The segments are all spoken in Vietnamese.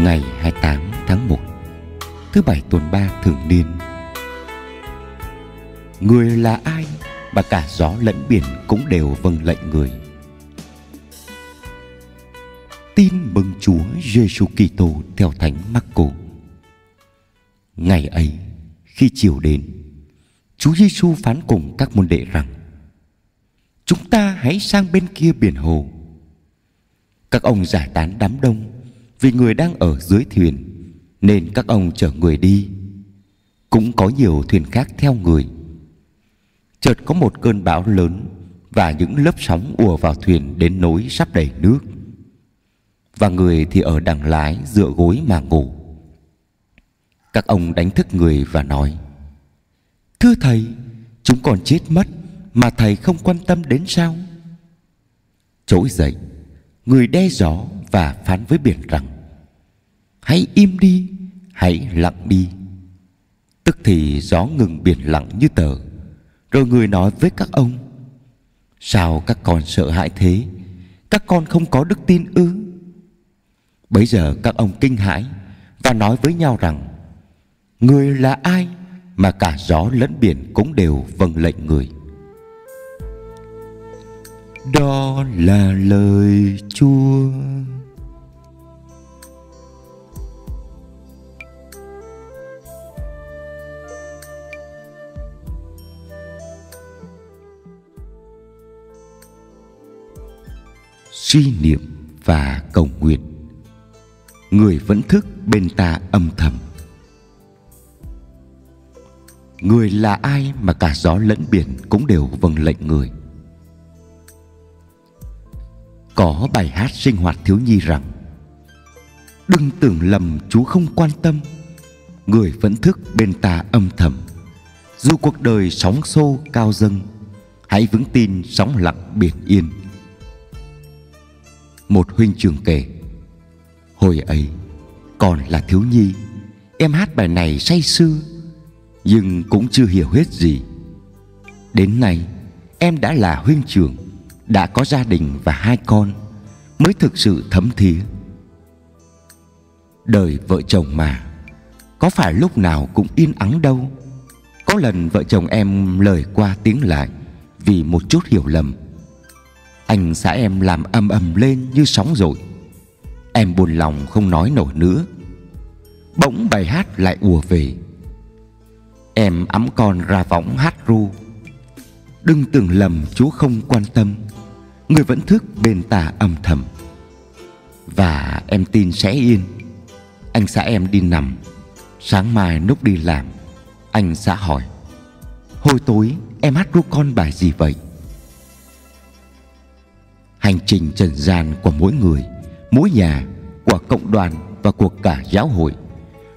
ngày 28 tháng 1 Thứ bảy tuần ba thường niên. Người là ai và cả gió lẫn biển cũng đều vâng lệnh người? Tin mừng Chúa Giêsu Kitô theo Thánh Marco. Ngày ấy, khi chiều đến, Chúa Giêsu phán cùng các môn đệ rằng, Chúng ta hãy sang bên kia biển hồ. Các ông giải tán đám đông vì người đang ở dưới thuyền, Nên các ông chở người đi. Cũng có nhiều thuyền khác theo người. Chợt có một cơn bão lớn Và những lớp sóng ùa vào thuyền đến nỗi sắp đầy nước. Và người thì ở đằng lái dựa gối mà ngủ. Các ông đánh thức người và nói, Thưa thầy, Chúng còn chết mất Mà thầy không quan tâm đến sao? Trỗi dậy Người đe gió và phán với biển rằng, Hãy im đi, Hãy lặng đi. Tức thì gió ngừng biển lặng như tờ. Rồi người nói với các ông, Sao các con sợ hãi thế? Các con không có đức tin ư? Bấy giờ các ông kinh hãi Và nói với nhau rằng, Người là ai mà cả gió lẫn biển cũng đều vâng lệnh người? Đó là lời chúa. Suy niệm và cầu nguyện. Người vẫn thức bên ta âm thầm. Người là ai mà cả gió lẫn biển cũng đều vâng lệnh người? Có bài hát sinh hoạt thiếu nhi rằng, đừng tưởng lầm chú không quan tâm. Người vẫn thức bên ta âm thầm. Dù cuộc đời sóng xô cao dâng, hãy vững tin sóng lặng biển yên. Một huynh trường kể, hồi ấy còn là thiếu nhi, em hát bài này say sưa, nhưng cũng chưa hiểu hết gì. Đến nay, em đã là huynh trưởng đã có gia đình và hai con, mới thực sự thấm thía. Đời vợ chồng mà, có phải lúc nào cũng yên ắng đâu? Có lần vợ chồng em lời qua tiếng lại vì một chút hiểu lầm. Anh xã em làm âm ầm lên như sóng dội em buồn lòng không nói nổi nữa. Bỗng bài hát lại ùa về. Em ấm con ra võng hát ru đừng tưởng lầm, Chúa không quan tâm. Người vẫn thức bên ta âm thầm. Và em tin sẽ yên. Anh xã em đi nằm. Sáng mai lúc đi làm, anh xã hỏi, hồi tối em hát ru con bài gì vậy? Hành trình trần gian của mỗi người, mỗi nhà, của cộng đoàn và của cả giáo hội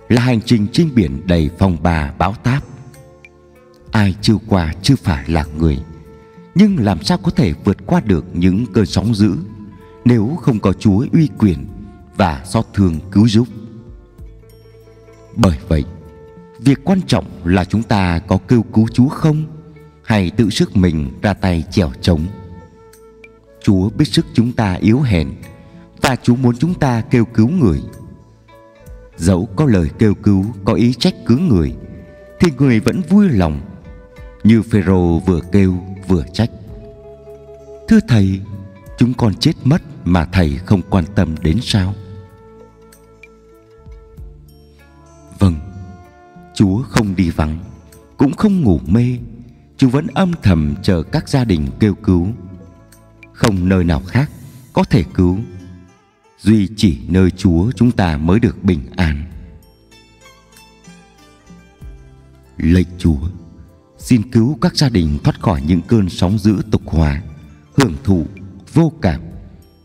là hành trình trên biển đầy phong ba báo táp ai chưa qua chưa phải là người. Nhưng làm sao có thể vượt qua được những cơn sóng dữ nếu không có chúa uy quyền và xót thương cứu giúp? Bởi vậy, việc quan trọng là chúng ta có kêu cứu chúa không? Hay tự sức mình ra tay chèo chống? Chúa biết sức chúng ta yếu hèn và chúa muốn chúng ta kêu cứu người. Dẫu có lời kêu cứu có ý trách cứ người, thì người vẫn vui lòng như phêrô vừa kêu, vừa trách. Thưa thầy, chúng con chết mất mà thầy không quan tâm đến sao? Vâng chúa không đi vắng, cũng không ngủ mê. Chúa vẫn âm thầm chờ các gia đình kêu cứu. Không nơi nào khác có thể cứu. Duy chỉ nơi chúa chúng ta mới được bình an. Lạy chúa xin cứu các gia đình thoát khỏi những cơn sóng dữ tục hòa, hưởng thụ vô cảm,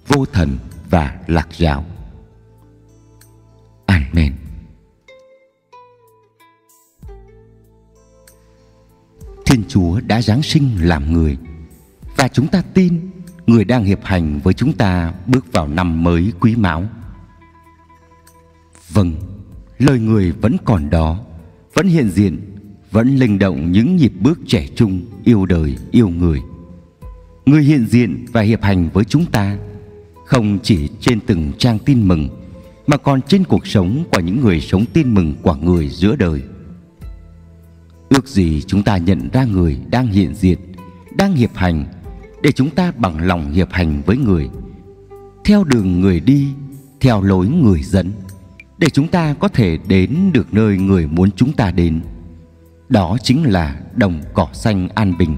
vô thần và lạc giáo amen. Thiên chúa đã giáng sinh làm người, và chúng ta tin người đang hiệp hành với chúng ta bước vào năm mới quý mão. Vâng lời người vẫn còn đó, vẫn hiện diện vẫn linh động những nhịp bước trẻ trung, yêu đời, yêu người. Người hiện diện và hiệp hành với chúng ta không chỉ trên từng trang tin mừng, mà còn trên cuộc sống của những người sống tin mừng của người giữa đời. Ước gì chúng ta nhận ra người đang hiện diện, đang hiệp hành, để chúng ta bằng lòng hiệp hành với người, theo đường người đi, theo lối người dẫn, để chúng ta có thể đến được nơi người muốn chúng ta đến đó chính là đồng cỏ xanh an bình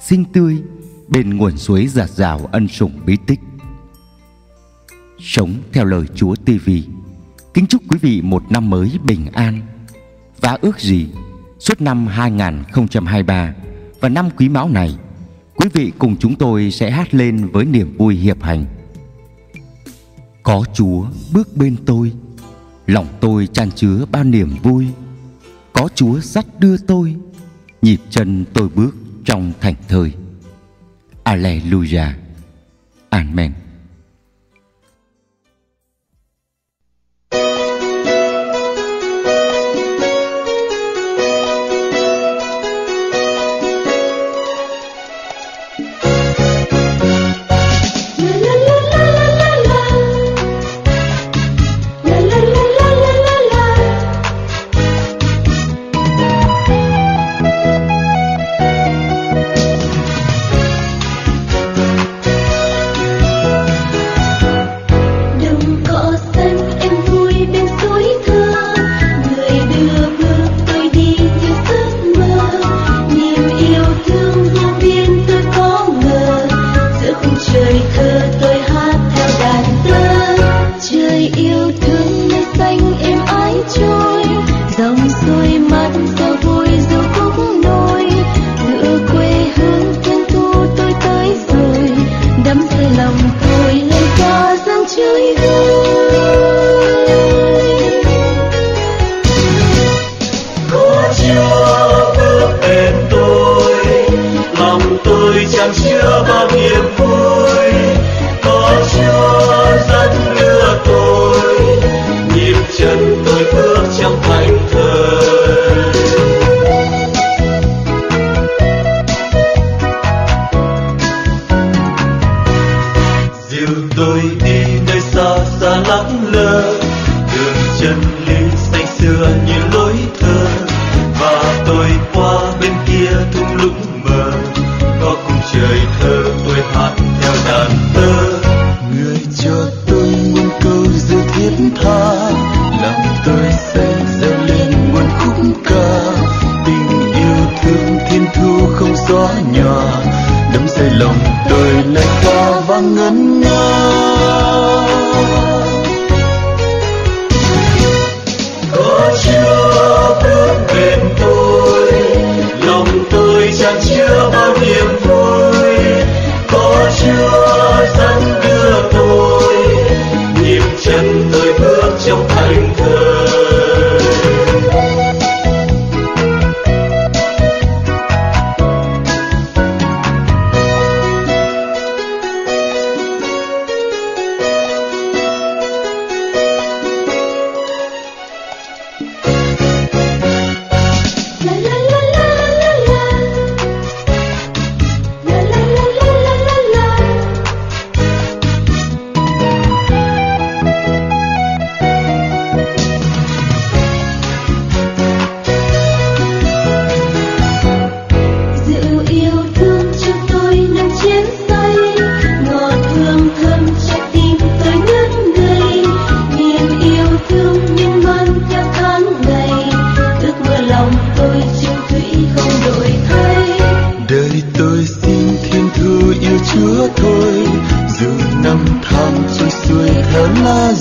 xinh tươi bên nguồn suối giạt rào ân sủng bí tích sống theo lời Chúa TV. Kính chúc quý vị một năm mới bình an và ước gì suốt năm 2023 và năm Quý Mão này, quý vị cùng chúng tôi sẽ hát lên với niềm vui hiệp hành. Có Chúa bước bên tôi, lòng tôi tràn chứa bao niềm vui. Có Chúa dắt đưa tôi, nhịp chân tôi bước trong thành thơi. Alleluia. Amen. Chưa bao niềm vui. Có chưa dẫn đưa tôi, nhịp chân tôi bước trong thánh thời. Dìu tôi đi nơi xa xa lắm lơ tha. Làm tôi sẽ dâng lên nguồn khúc ca. Tình yêu thương thiên thu không xóa nhòa. Đắm say lòng tôi lại qua vang ngân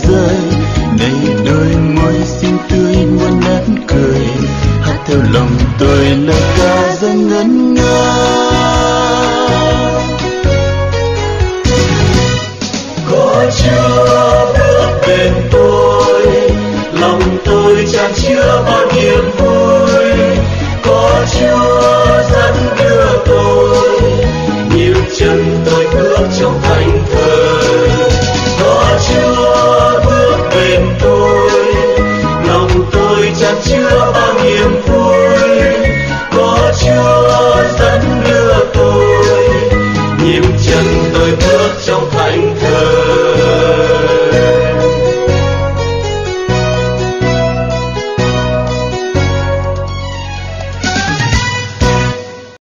The.